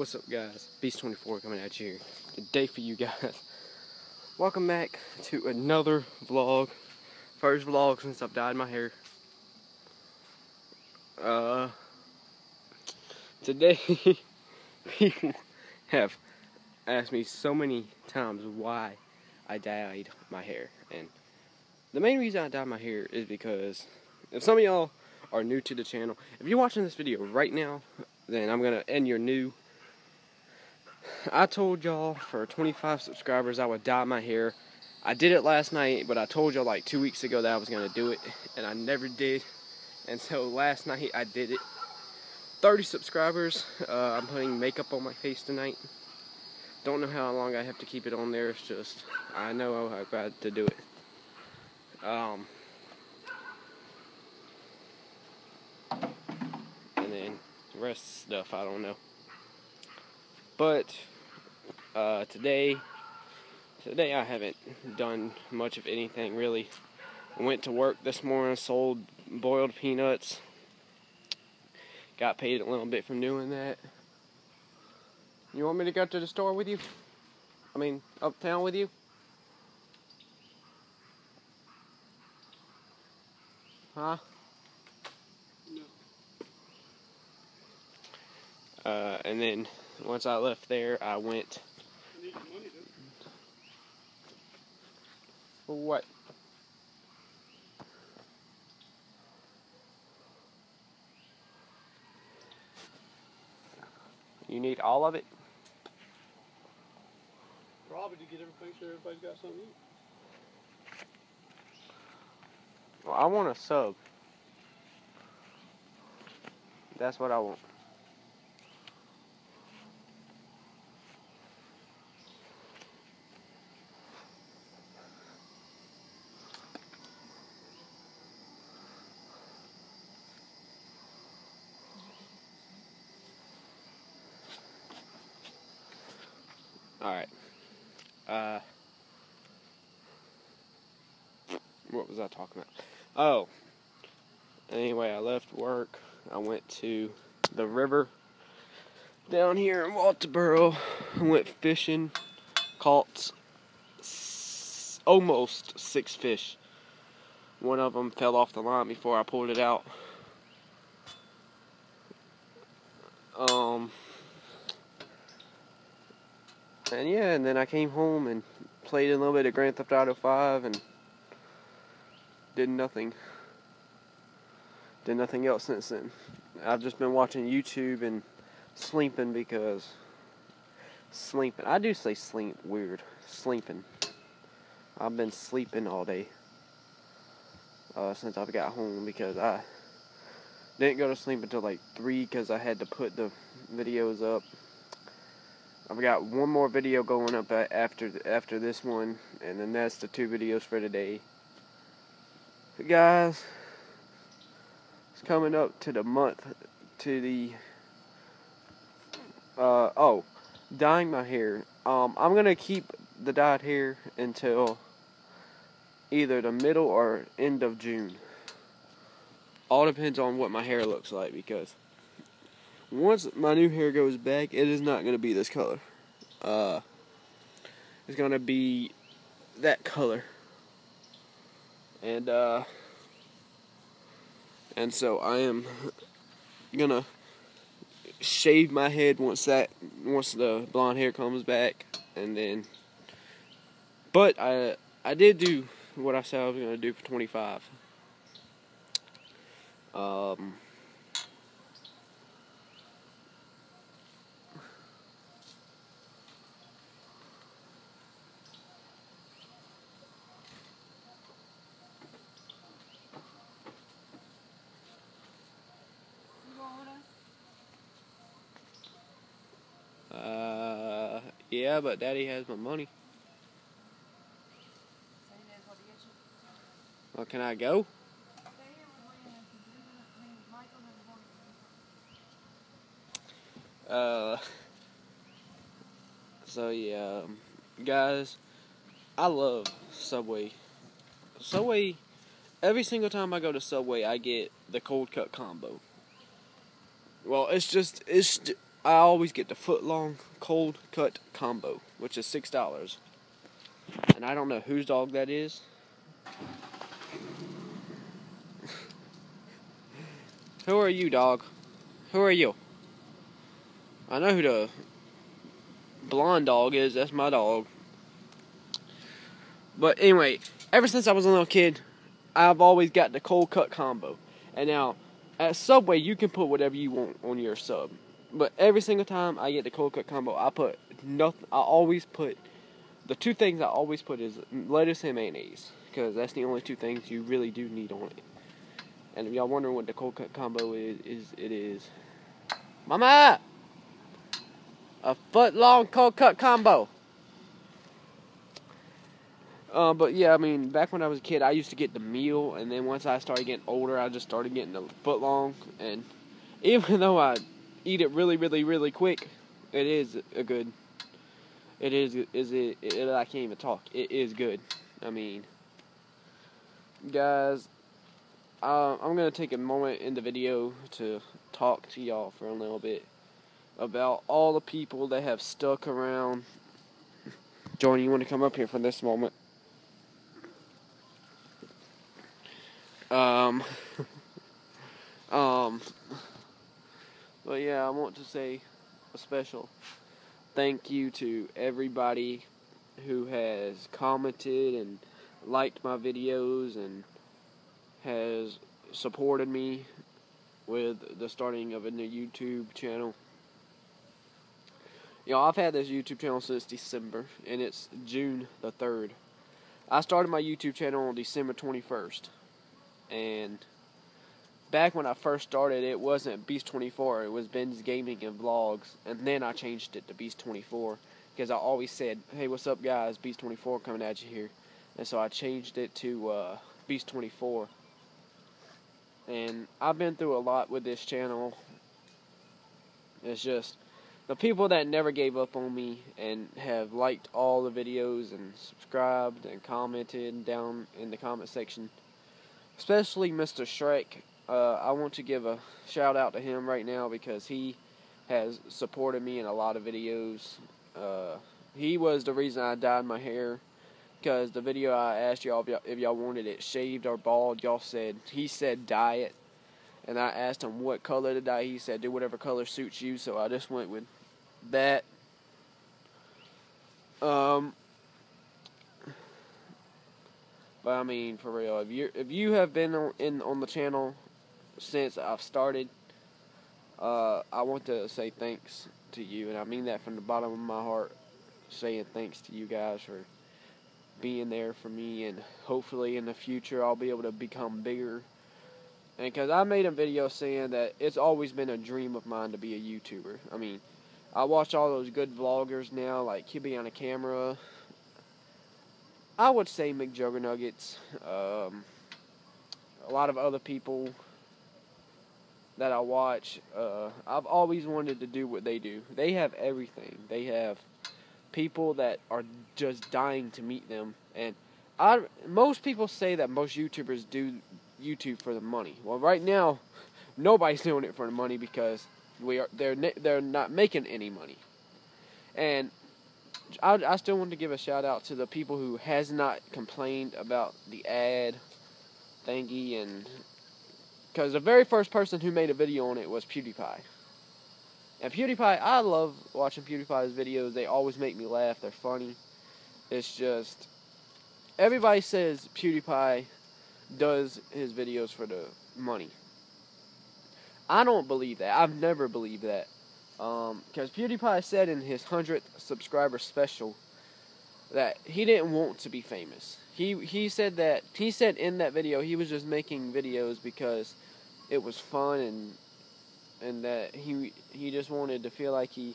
What's up guys? Beast24 coming at you here. Today for you guys. Welcome back to another vlog. First vlog since I've dyed my hair. Uh today people have asked me so many times why I dyed my hair. And the main reason I dyed my hair is because if some of y'all are new to the channel, if you're watching this video right now, then I'm gonna end your new I told y'all for 25 subscribers I would dye my hair. I did it last night, but I told y'all like two weeks ago that I was going to do it, and I never did. And so last night I did it. 30 subscribers. Uh, I'm putting makeup on my face tonight. Don't know how long I have to keep it on there. It's just, I know I've got to do it. Um, and then the rest stuff, I don't know. But uh, today, today I haven't done much of anything really. I went to work this morning, sold boiled peanuts. Got paid a little bit from doing that. You want me to go to the store with you? I mean, uptown with you? Huh? No. Uh, and then once I left there, I went. I need the money, dude. For what? You need all of it? Probably to get everything sure everybody's got something to eat. Well, I want a sub. That's what I want. Alright. Uh, what was I talking about? Oh. Anyway, I left work. I went to the river down here in Walterboro. I went fishing. Caught s- almost six fish. One of them fell off the line before I pulled it out. Um, and yeah, and then I came home and played a little bit of Grand Theft Auto 5 and did nothing. Did nothing else since then. I've just been watching YouTube and sleeping because sleeping. I do say sleep weird. Sleeping. I've been sleeping all day uh, since I've got home because I didn't go to sleep until like 3 because I had to put the videos up. I've got one more video going up after after this one, and then that's the two videos for today. Guys, it's coming up to the month to the uh oh, dyeing my hair. Um, I'm gonna keep the dyed hair until either the middle or end of June. All depends on what my hair looks like because once my new hair goes back, it is not to be this color. Uh, it's to be that color. And, uh, and so I am to shave my head once that, once the blonde hair comes back. And then, but I, I did do what I said I was to do for 25. Um, You going with us? Uh, yeah, but Daddy has my money. Well, can I go? Uh, so yeah, um, guys, I love Subway. Subway, every single time I go to Subway, I get the cold cut combo. Well, it's just it's I always get the foot long cold cut combo, which is six dollars. And I don't know whose dog that is. who are you, dog? Who are you? I know who the blonde dog is. That's my dog. But anyway, ever since I was a little kid, I've always got the cold cut combo. And now, at Subway, you can put whatever you want on your sub. But every single time I get the cold cut combo, I put nothing. I always put the two things I always put is lettuce and mayonnaise because that's the only two things you really do need on it. And if y'all wondering what the cold cut combo is, is it is, Mama, a foot long cold cut combo. Uh, but yeah, I mean, back when I was a kid, I used to get the meal, and then once I started getting older, I just started getting the foot long. And even though I eat it really, really, really quick, it is a good. It is is it, it I can't even talk. It is good. I mean, guys, uh, I'm gonna take a moment in the video to talk to y'all for a little bit about all the people that have stuck around. Jordan, you want to come up here for this moment? Um, um, but yeah, I want to say a special thank you to everybody who has commented and liked my videos and has supported me with the starting of a new YouTube channel. You know, I've had this YouTube channel since December, and it's June the 3rd. I started my YouTube channel on December 21st, and back when I first started, it wasn't Beast 24. It was Ben's Gaming and Vlogs, and then I changed it to Beast 24 because I always said, "Hey, what's up, guys? Beast 24 coming at you here," and so I changed it to uh, Beast 24. And I've been through a lot with this channel. It's just the people that never gave up on me and have liked all the videos and subscribed and commented down in the comment section especially Mr. Shrek. Uh, I want to give a shout out to him right now because he has supported me in a lot of videos. Uh, he was the reason I dyed my hair because the video I asked y'all if, y'all if y'all wanted it shaved or bald, y'all said he said dye it, and I asked him what color to dye. He said do whatever color suits you, so I just went with that. Um, but I mean, for real, if you if you have been on, in on the channel since I've started, uh, I want to say thanks to you, and I mean that from the bottom of my heart. Saying thanks to you guys for being there for me, and hopefully in the future I'll be able to become bigger. And because I made a video saying that it's always been a dream of mine to be a YouTuber. I mean, I watch all those good vloggers now, like Kibby on a camera, I would say McJuggernuggets. Um, a lot of other people that I watch. Uh, I've always wanted to do what they do. They have everything. They have people that are just dying to meet them, and I. Most people say that most YouTubers do YouTube for the money. Well, right now, nobody's doing it for the money because we are they're they're not making any money, and I, I still want to give a shout out to the people who has not complained about the ad thingy and because the very first person who made a video on it was PewDiePie. And PewDiePie, I love watching PewDiePie's videos. They always make me laugh. They're funny. It's just everybody says PewDiePie does his videos for the money. I don't believe that. I've never believed that. Because um, PewDiePie said in his 100th subscriber special that he didn't want to be famous. He he said that he said in that video he was just making videos because it was fun and and that he he just wanted to feel like he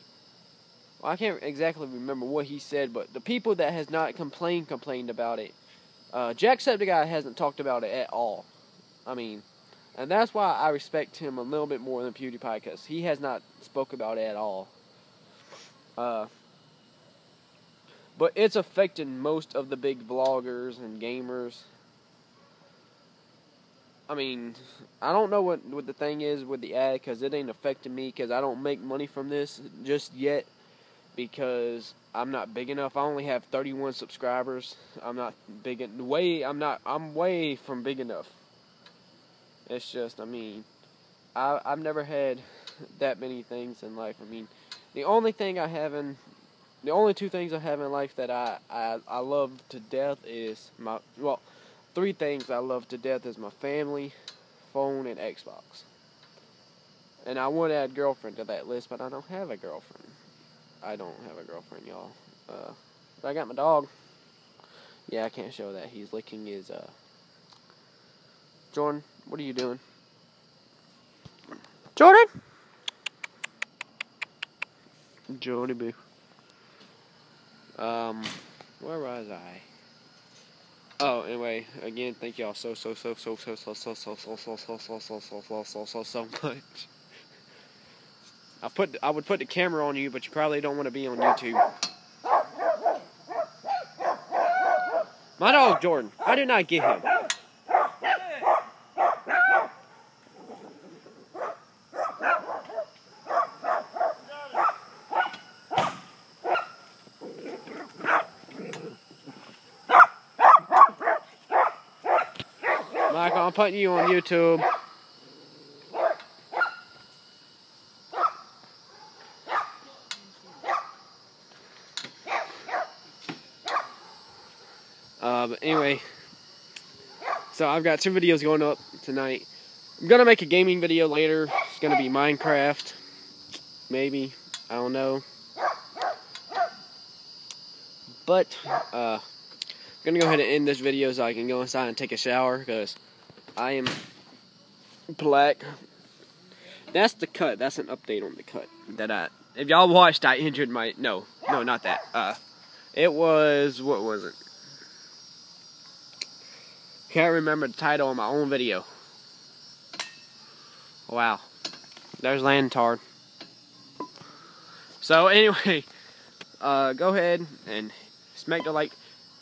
well, I can't exactly remember what he said, but the people that has not complained complained about it. Uh, Jacksepticeye hasn't talked about it at all. I mean, and that's why I respect him a little bit more than PewDiePie because he has not spoke about it at all. Uh, but it's affecting most of the big vloggers and gamers. I mean, I don't know what what the thing is with the ad because it ain't affecting me because I don't make money from this just yet because I'm not big enough. I only have 31 subscribers. I'm not big en- way. I'm not. I'm way from big enough. It's just, I mean, I I've never had that many things in life. I mean, the only thing I have in the only two things I have in life that I, I, I love to death is my well, three things I love to death is my family, phone, and Xbox. And I would add girlfriend to that list, but I don't have a girlfriend. I don't have a girlfriend, y'all. Uh, but I got my dog. Yeah, I can't show that. He's licking his. Uh... Jordan, what are you doing? Jordan. Jordy boo. Um, where was I? Oh, anyway, again, thank y'all so so so so so so so so so so so so so so so so so so much. I put I would put the camera on you, but you probably don't want to be on YouTube. My dog Jordan. I did not get him. I'm putting you on YouTube. Uh, but anyway, so I've got two videos going up tonight. I'm gonna make a gaming video later. It's gonna be Minecraft, maybe. I don't know. But uh, I'm gonna go ahead and end this video so I can go inside and take a shower because I am black. That's the cut. That's an update on the cut that I. If y'all watched, I injured my. No, no, not that. Uh, it was what was it? Can't remember the title of my own video. Wow. There's Lantard. So anyway, uh, go ahead and smack the like.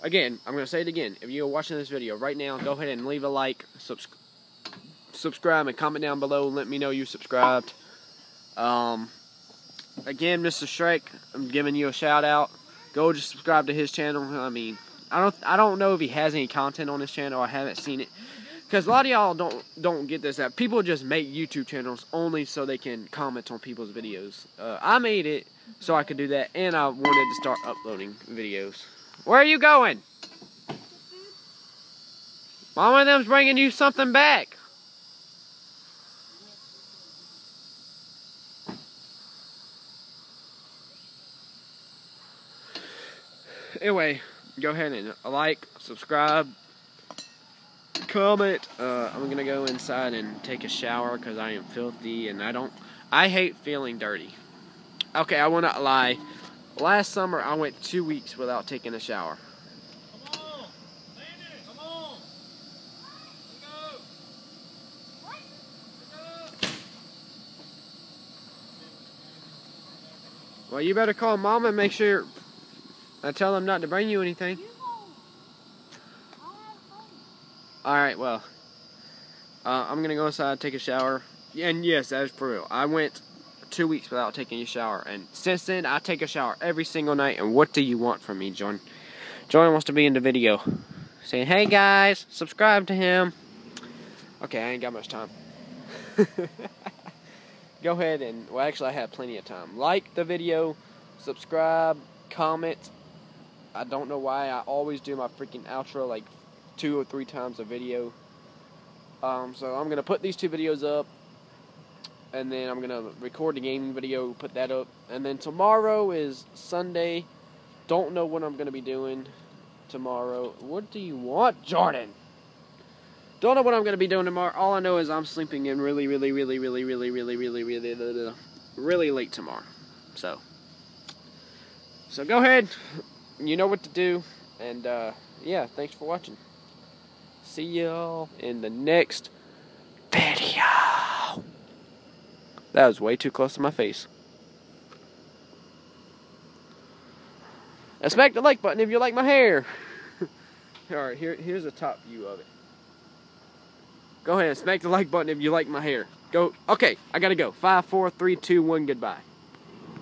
Again, I'm going to say it again. If you're watching this video right now, go ahead and leave a like, subs subscribe, and comment down below let me know you subscribed. Um, again, Mr. Shrek, I'm giving you a shout out. Go just subscribe to his channel. I mean, I don't I don't know if he has any content on his channel. I haven't seen it. Because a lot of y'all don't don't get this that people just make YouTube channels only so they can comment on people's videos. Uh, I made it so I could do that, and I wanted to start uploading videos. Where are you going? Mom of them's bringing you something back. Anyway, go ahead and like, subscribe, comment. Uh, I'm gonna go inside and take a shower because I am filthy and I don't. I hate feeling dirty. Okay, I will not lie. Last summer I went two weeks without taking a shower. On! On! Well, you better call mom and make sure. I tell them not to bring you anything. You go. I'll have fun. All right, well, uh, I'm gonna go inside take a shower. And yes, that is for real. I went two weeks without taking a shower, and since then I take a shower every single night. And what do you want from me, John? John wants to be in the video, saying, "Hey guys, subscribe to him." Okay, I ain't got much time. go ahead and well, actually, I have plenty of time. Like the video, subscribe, comment. I don't know why I always do my freaking outro like two or three times a video. Um, so I'm gonna put these two videos up, and then I'm gonna record the gaming video, put that up, and then tomorrow is Sunday. Don't know what I'm gonna be doing tomorrow. What do you want, Jordan? Don't know what I'm gonna be doing tomorrow. All I know is I'm sleeping in really, really, really, really, really, really, really, really, really, really late tomorrow. So, so go ahead. You know what to do, and uh, yeah, thanks for watching. See y'all in the next video. That was way too close to my face. And smack the like button if you like my hair. Alright, here, here's a top view of it. Go ahead, and smack the like button if you like my hair. Go. Okay, I gotta go. Five, four, three, two, one. Goodbye.